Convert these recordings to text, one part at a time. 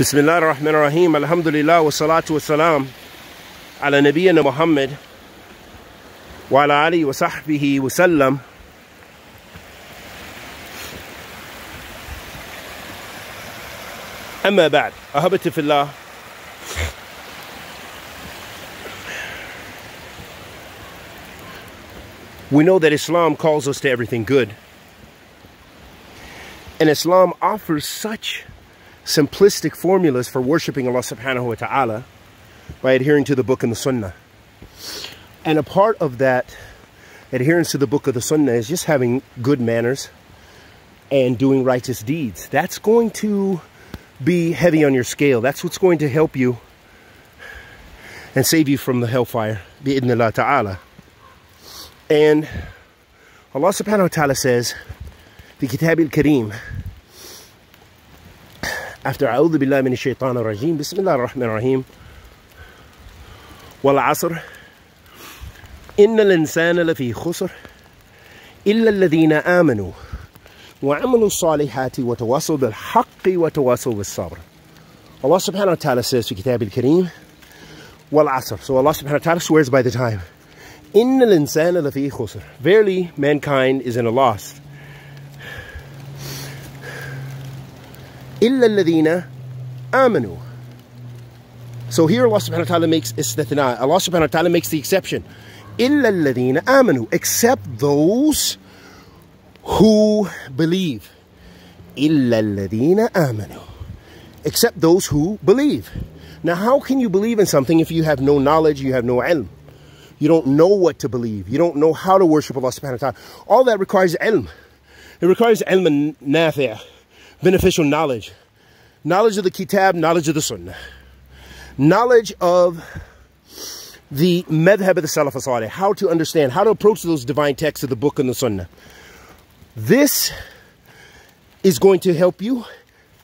بسم الله الرحمن الرحيم الحمد لله والصلاة والسلام على نبينا محمد وعلى آله وصحبه وسلم أما بعد أحبتي في الله We know that Islam calls us to everything good. And Islam offers such simplistic formulas for worshiping Allah subhanahu wa ta'ala by adhering to the book and the sunnah. And a part of that adherence to the book of the sunnah is just having good manners and doing righteous deeds. That's going to be heavy on your scale. That's what's going to help you and save you from the hellfire, bi'idnillah ta'ala. And Allah subhanahu wa ta'ala says, the Kitab al-Kareem, after أعوذ بالله من الشيطان الرجيم. بسم الله الرحمن الرحيم. والعصر. إن الإنسان لفي خسر إلا الذين آمنوا وعملوا الصالحات وتواصوا بالحق وتواصوا بالصبر. subhanahu wa ta'ala says في كتاب الكريم والعصر. So Allah wa ta'ala swears by the time. إن الإنسان لفي خسر. Verily mankind is in a loss. إلا الذين آمنوا So here Allah subhanahu wa ta'ala makes istithna. Allah subhanahu wa ta'ala makes the exception. إلا الذين آمنوا except those who believe. إلا الذين آمنوا except those who believe. Now how can you believe in something if you have no knowledge, you have no ilm? You don't know what to believe. You don't know how to worship Allah subhanahu wa ta'ala. All that requires ilm. It requires ilm nafi' beneficial knowledge. Knowledge of the kitab, knowledge of the sunnah. Knowledge of the madhab of the salaf salih, how to understand, how to approach those divine texts of the book and the sunnah. This is going to help you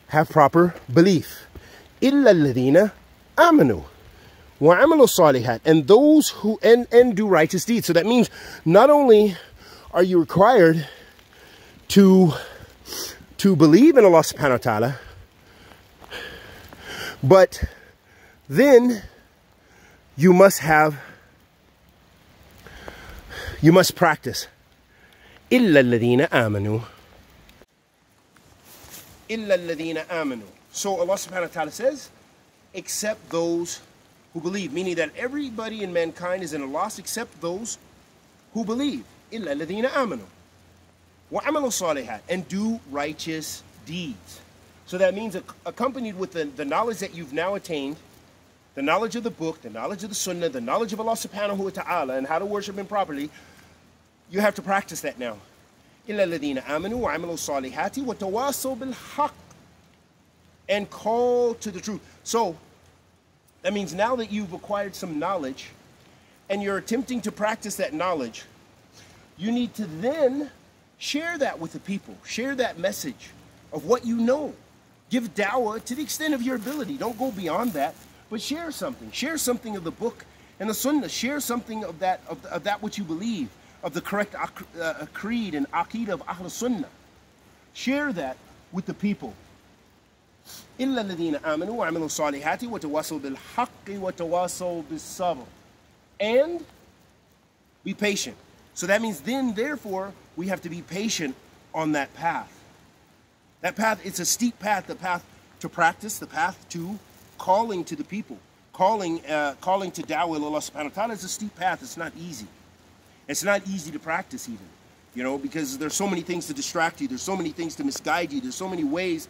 have proper belief. إِلَّا الَّذِينَ آمَنُوا وَعَمَلُوا الصَّالِحَاتِ And those who, and, and do righteous deeds. So that means not only are you required to to believe in Allah subhanahu wa ta'ala, but then you must have, you must practice. إِلَّا الَّذِينَ آمَنُوا إِلَّا الَّذِينَ آمَنُوا So Allah subhanahu wa ta'ala says, except those who believe, meaning that everybody in mankind is in a loss except those who believe. إِلَّا الَّذِينَ آمَنُوا وَعَمَلُوا صَالِحَاتِ And do righteous deeds. So that means accompanied with the, the knowledge that you've now attained, the knowledge of the book, the knowledge of the sunnah, the knowledge of Allah subhanahu wa ta'ala and how to worship Him properly, you have to practice that now. إِلَّا الَّذِينَ آمَنُوا وَعَمِلُوا الصَّالِحَاتِ وَتَوَاصَوْا بِالْحَقِّ And call to the truth. So, that means now that you've acquired some knowledge and you're attempting to practice that knowledge, you need to then Share that with the people. Share that message of what you know. Give dawah to the extent of your ability. Don't go beyond that, but share something. Share something of the book and the sunnah. Share something of that of, of that which you believe, of the correct uh, creed and aqidah of Ahl Sunnah. Share that with the people. إلا الذين آمنوا وعملوا الصالحات وتواصوا بالحق وتواصوا بالصبر. And be patient. So that means then, therefore, we have to be patient on that path. That path, it's a steep path, the path to practice, the path to calling to the people. Calling, uh, calling to da'wah Allah subhanahu wa ta'ala is a steep path. It's not easy. It's not easy to practice even, you know, because there's so many things to distract you. There's so many things to misguide you. There's so many ways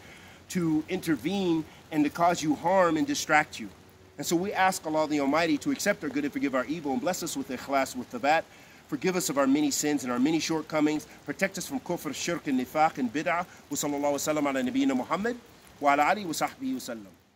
to intervene and to cause you harm and distract you. And so we ask Allah the Almighty to accept our good and forgive our evil and bless us with ikhlas, with thabat, Forgive us of our many sins and our many shortcomings. Protect us from kufr, shirk, and nifaq, and bid'ah. Wa sallallahu wa sallam ala nabiyyina Muhammad wa ala alihi wa sahbihi wa sallam.